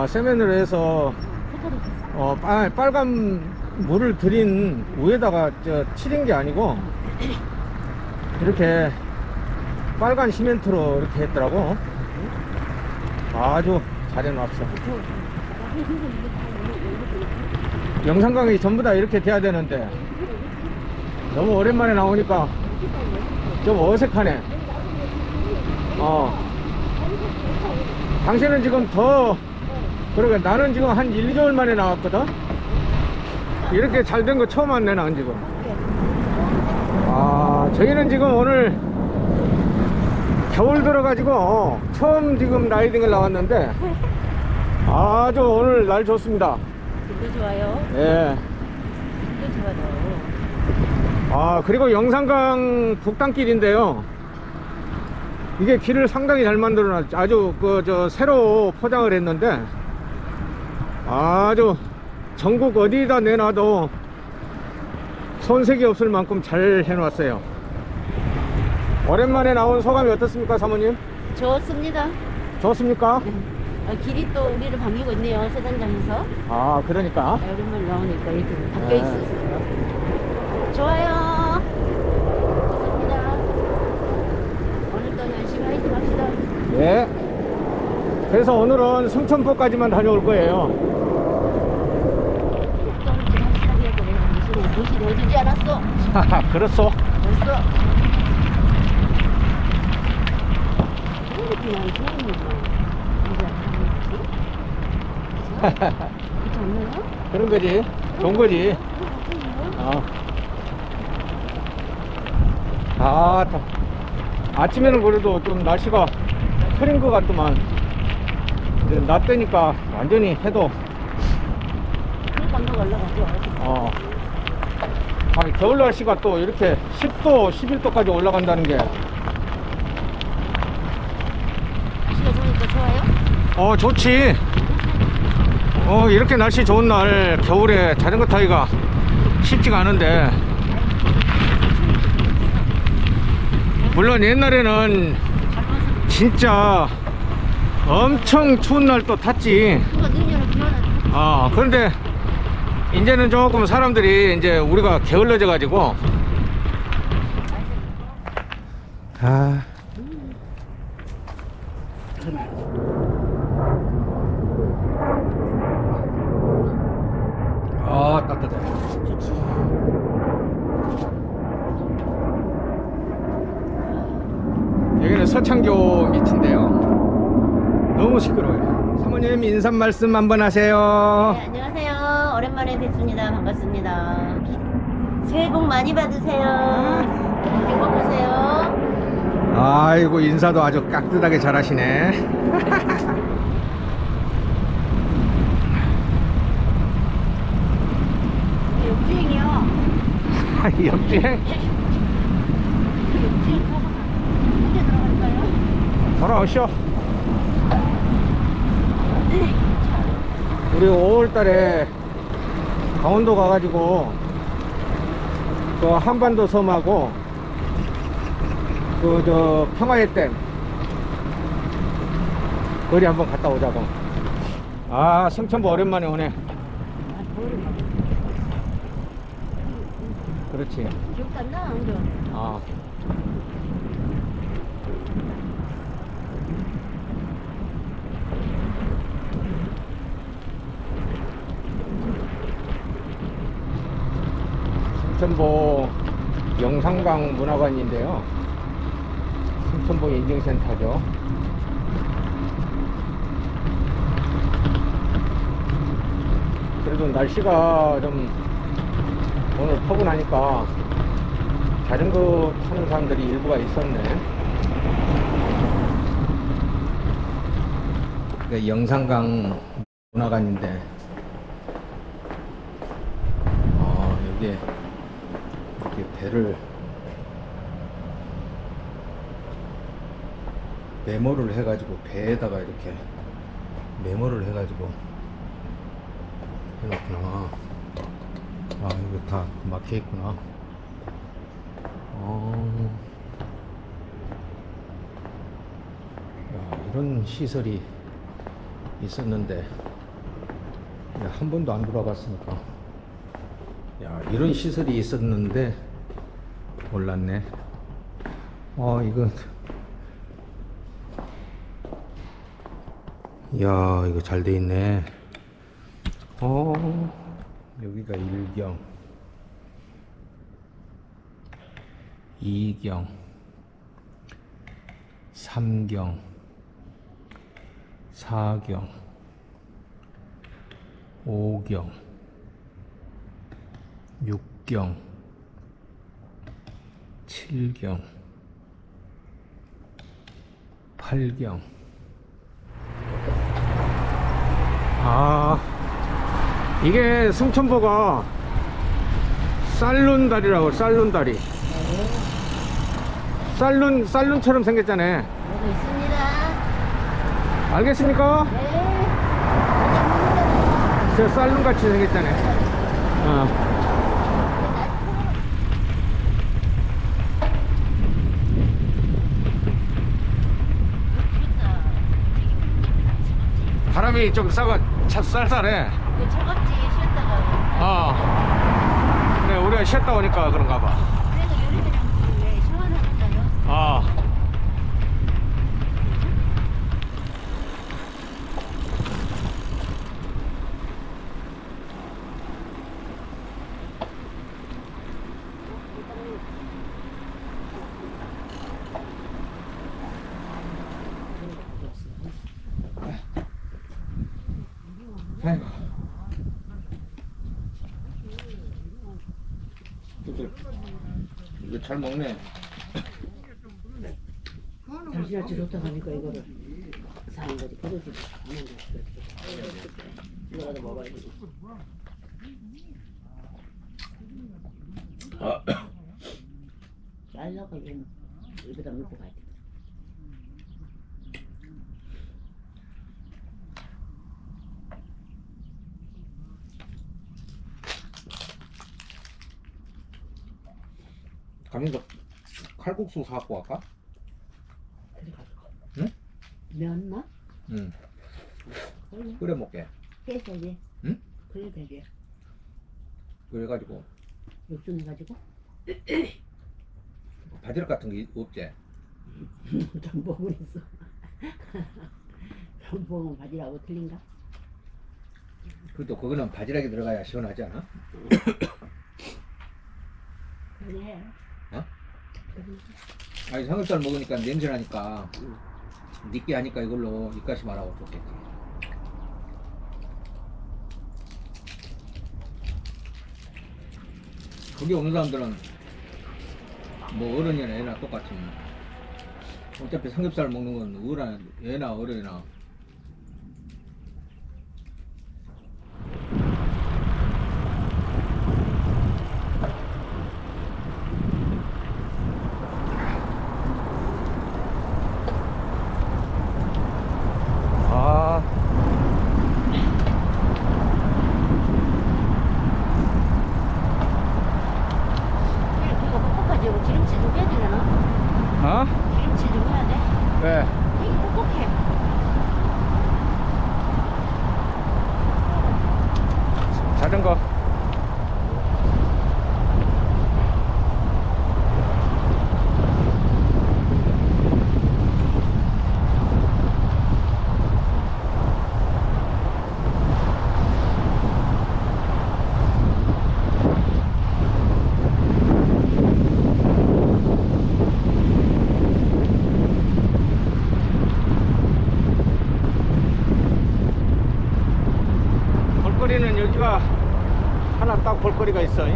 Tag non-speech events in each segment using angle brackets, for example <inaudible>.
어, 세면으로 해서? 어, 빨, 빨간 물을 들인 위에다가 저 칠한 게 아니고 이렇게 빨간 시멘트로 이렇게 했더라고. 아주 잘 해놨어. 여기, 영상강이 전부 다 이렇게 돼야 되는데 너무 오랜만에 나오니까 좀 어색하네. 어. 당신은 지금 더, 그러게 나는 지금 한 1, 2개월 만에 나왔거든? 이렇게 잘 된 거 처음 왔네, 난 지금. 아, 저희는 지금 오늘 겨울 들어가지고 처음 지금 라이딩을 나왔는데 아주 오늘 날 좋습니다. 길도 좋아요. 예. 길도 좋아요. 아 그리고 영산강 북단길인데요 이게 길을 상당히 잘 만들어 놨 아주 그 저 새로 포장을 했는데 아주 전국 어디다 내놔도 손색이 없을 만큼 잘 해놨어요 오랜만에 나온 소감이 어떻습니까 사모님? 좋습니다. 좋습니까? 아, 길이 또 우리를 반기고 있네요. 세단장에서. 아 그러니까 아, 오랜만에 나오니까 이렇게 바뀌어 네. 있었어요. 좋아요. 좋습니다. 오늘도 열심히 화이팅 합시다. 예 그래서 오늘은 승천포까지만 다녀올 거예요 좀 지나치게 해도 넣어주지 않았어. 그렇소 거지. 그렇지 않나요? 그런 거지 좋은 거지 어. 아, 다- 아침에는 그래도 좀 날씨가 흐린 것 같더만 이제 낮 되니까 완전히 해도 올라가죠. 어. 아니 겨울 날씨가 또 이렇게 10도, 11도까지 올라간다는 게 날씨가 좋으니까 좋아요? 어, 좋지. 어, 이렇게 날씨 좋은 날 겨울에 자전거 타기가 쉽지가 않은데 물론 옛날에는 진짜 엄청 추운 날 또 탔지. 아 그런데 이제는 조금 사람들이 이제 우리가 게을러져 가지고 아 아, 따뜻해. 여기는 서창교 밑인데요. 너무 시끄러워요. 사모님 인사 말씀 한번 하세요. 네, 안녕하세요. 오랜만에 뵙습니다. 반갑습니다. 새해 복 많이 받으세요. 행복하세요. 아이고 인사도 아주 깍듯하게 잘하시네. 역주행이요. 역주행 역주행 타고 언제 들어갈까요? 돌아오시오. 우리 5월달에 강원도 가가지고 그 한반도 섬하고 그 저 평화의 댐 거리 한번 갔다 오자고. 아 성천부 오랜만에 오네. 그렇지. 기억도 안 나? 아. 순천보 영산강 문화관인데요. 순천보 인증센터죠. 그래도 날씨가 좀 오늘 포근하니까 자전거 타는 사람들이 일부가 있었네. 그 영산강 문화관인데, 어, 여기에 배를 메모를 해가지고 배에다가 이렇게 메모를 해가지고 해놨구나. 아, 이거 다 막혀 있구나. 어. 야, 이런 시설이 있었는데 야, 한 번도 안 돌아봤으니까 야 이런 시설이 있었는데 몰랐네. 어 이거. 이야 이거 잘 돼 있네. 어 여기가 1경. 2경. 3경. 4경. 5경. 6경 7경 8경 아 이게 승천보가 쌀룬다리라고 쌀룬다리 쌀룬 쌀룬처럼 생겼잖아요 보고 있습니다. 알겠습니까? 네. 저 쌀룬 같이 생겼잖아요 어. 바람이 좀 싸가 차- 쌀쌀해. 그 차갑지 쉬었다가. 어. 그래 우리가 쉬었다 오니까 그런가 봐 그래도 여름에는 왜 시원하던가요? 어. 아이고. 이거 잘 먹네. 당신한테 좋다고 하니까 이거를 사는 거지 그러지 이거라도 먹어야지 잘라가 이거 여기다 넣고 가야 돼 가면서 칼국수 사갖고 갈까? 그래 가지고 응? 면나? 응. 그래 끓여 먹게. 깨서지 응? 그래 되게 그래가지고 육수 내가지고 <coughs> 바지락 같은 게 없지. <laughs> 전복은 있어 <laughs> 전복은 바지라고 틀린가? 그래도 그거는 바지락이 들어가야 시원하지 않아? <coughs> 그래. 아니 삼겹살 먹으니까 냄새 나니까 느끼하니까 이걸로 입가심 하라고 줬겠지. 거기 오는 사람들은 뭐 어른이나 애나 똑같지. 어차피 삼겹살 먹는 건 어른, 애나 어른이나 아. 그래, 그거 뻑뻑하지? 이거 기름칠 좀 해야 되려나? 어? 기름칠 좀 해야 돼? 왜? 이게 뻑뻑해. 자전거. 볼거리는 여기가 볼거리가 있어.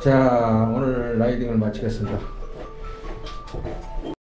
자, 오늘 라이딩을 마치겠습니다.